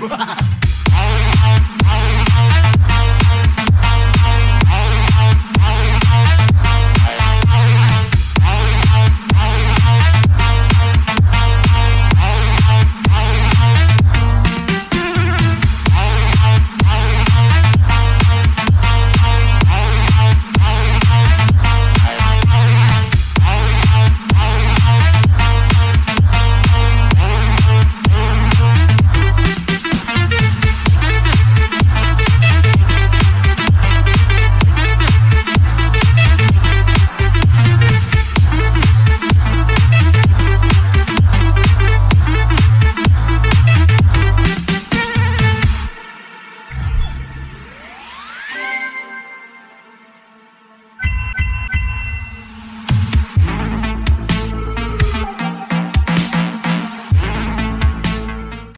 Ha ha ha!